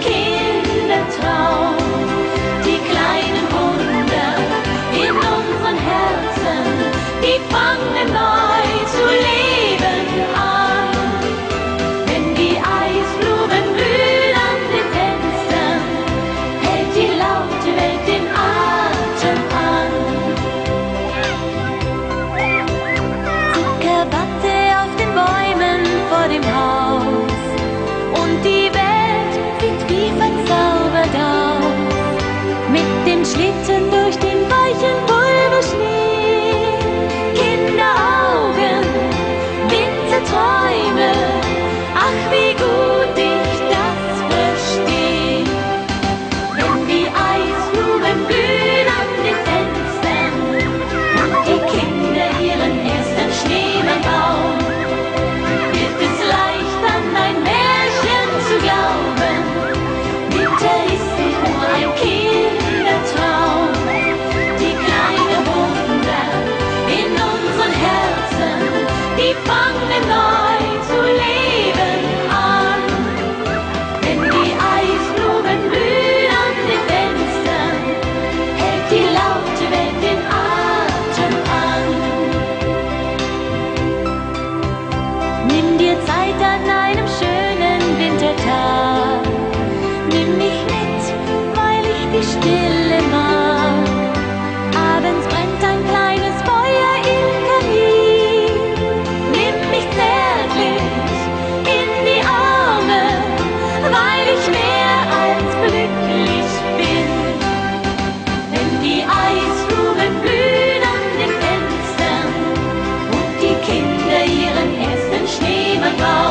king. ihren ersten Schneemann baut.